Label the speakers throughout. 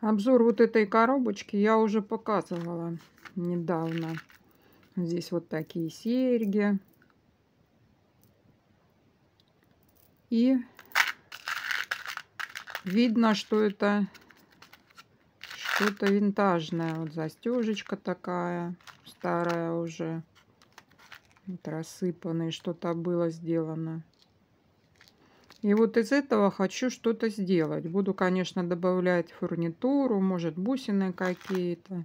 Speaker 1: Обзор вот этой коробочки я уже показывала недавно. Здесь вот такие серьги. И видно, что это что-то винтажное. Вот застежечка такая, старая уже. Вот рассыпанная, что-то было сделано. И вот из этого хочу что-то сделать. Буду, конечно, добавлять фурнитуру, может бусины какие-то.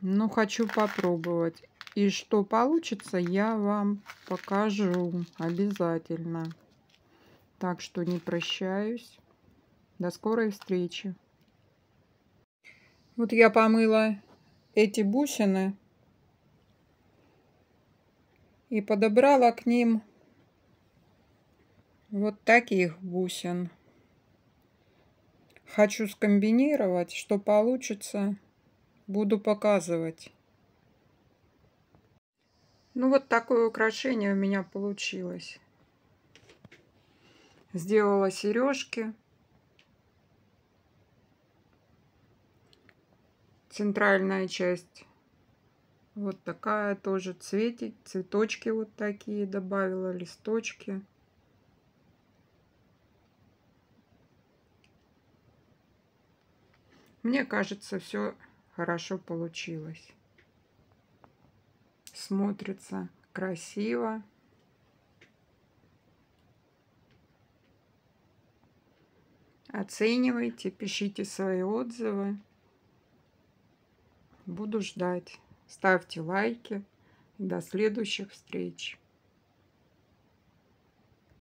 Speaker 1: Но хочу попробовать. И что получится, я вам покажу обязательно. Так что не прощаюсь. До скорой встречи. Вот я помыла эти бусины и подобрала к ним вот таких бусин. Хочу скомбинировать, что получится, буду показывать. Ну вот такое украшение у меня получилось. Сделала сережки. Центральная часть вот такая тоже цветик, цветочки вот такие добавила, листочки. Мне кажется, все хорошо получилось. Смотрится красиво. Оценивайте, пишите свои отзывы. Буду ждать. Ставьте лайки. До следующих встреч.